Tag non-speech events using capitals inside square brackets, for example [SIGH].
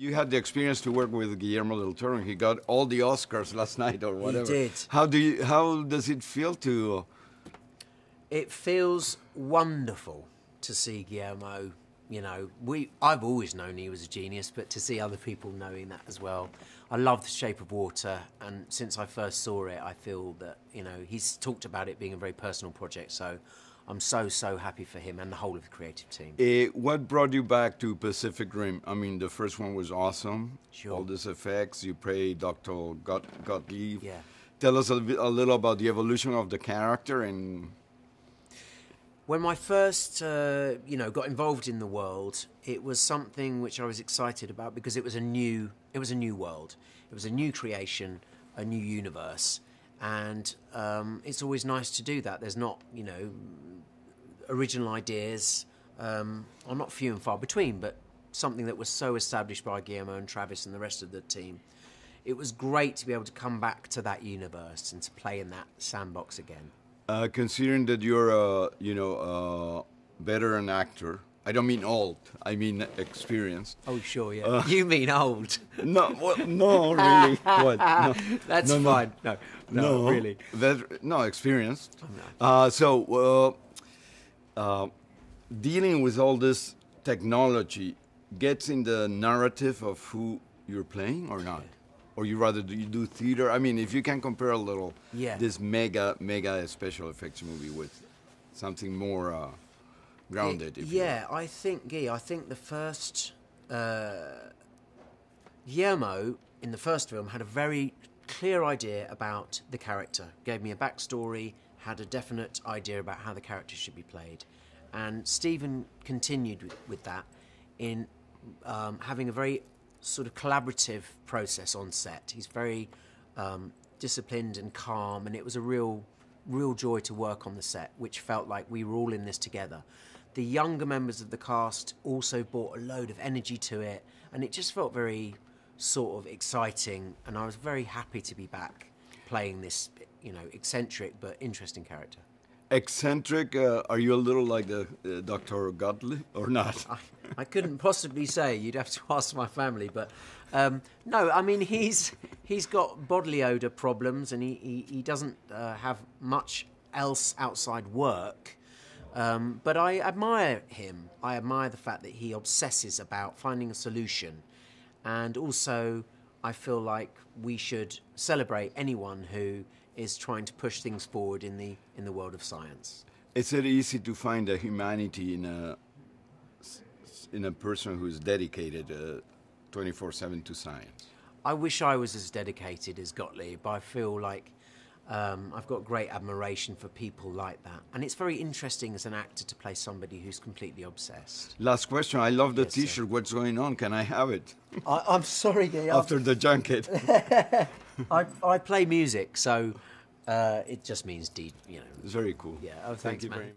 You had the experience to work with Guillermo del Toro. He got all the Oscars last [LAUGHS] night or whatever. He did. How do you? How does it feel to? It feels wonderful to see Guillermo. You know, we I've always known he was a genius, but to see other people knowing that as well. I love The Shape of Water, and since I first saw it, I feel that you know he's talked about it being a very personal project. So I'm so so happy for him and the whole of the creative team. Uh, what brought you back to Pacific Rim? I mean, the first one was awesome. Sure. All these effects. You play Dr. Got Gottlieb. Yeah. Tell us a, bit, a little about the evolution of the character and. When I first, uh, you know, got involved in the world, it was something which I was excited about because it was a new, it was a new world, it was a new creation, a new universe, and um, it's always nice to do that. There's not, you know, original ideas um, are not few and far between, but something that was so established by Guillermo and Travis and the rest of the team. It was great to be able to come back to that universe and to play in that sandbox again. Uh, considering that you're a you know a veteran actor, I don't mean old. I mean experienced. Oh, sure, yeah. [LAUGHS] you mean old. No, well, no, really. [LAUGHS] what? No, That's no, no. fine. No, no, really. Vet- no, experienced. Uh, so, uh, dealing with all this technology gets in the narrative of who you're playing or not? [LAUGHS] Or you rather do you do theater? I mean, if you can compare a little Yeah. this mega, mega special effects movie with something more uh, grounded. if you yeah, I think, Guy, I think the first. Uh, Guillermo, in the first film, had a very clear idea about the character, gave me a backstory, had a definite idea about how the character should be played. And Steven continued with, with that in um, having a very sort of collaborative process on set. He's very um, disciplined and calm, and it was a real, real joy to work on the set, which felt like we were all in this together. The younger members of the cast also brought a load of energy to it, and it just felt very sort of exciting. And I was very happy to be back playing this, you know, eccentric but interesting character. Eccentric, uh, are you a little like the uh, Dr. Gottlieb or not? [LAUGHS] I, I couldn't possibly say. You'd have to [LAUGHS] ask my family, but um, no. I mean, he's he's got bodily odor problems, and he he, he doesn't uh, have much else outside work. Um, but I admire him. I admire the fact that he obsesses about finding a solution, and also I feel like we should celebrate anyone who is trying to push things forward in the in the world of science. Is it easy to find a humanity in a in a person who is dedicated uh, twenty four seven to science? I wish I was as dedicated as Gottlieb. I feel like um, I've got great admiration for people like that. And it's very interesting as an actor to play somebody who's completely obsessed. Last question. I love the Yes. T-shirt. What's going on? Can I have it I, I'm sorry, Guy. [LAUGHS] after the junket? [LAUGHS] I, I play music, so uh, it just means, de- you know. It's very cool. Yeah, oh, Thank you man. very much.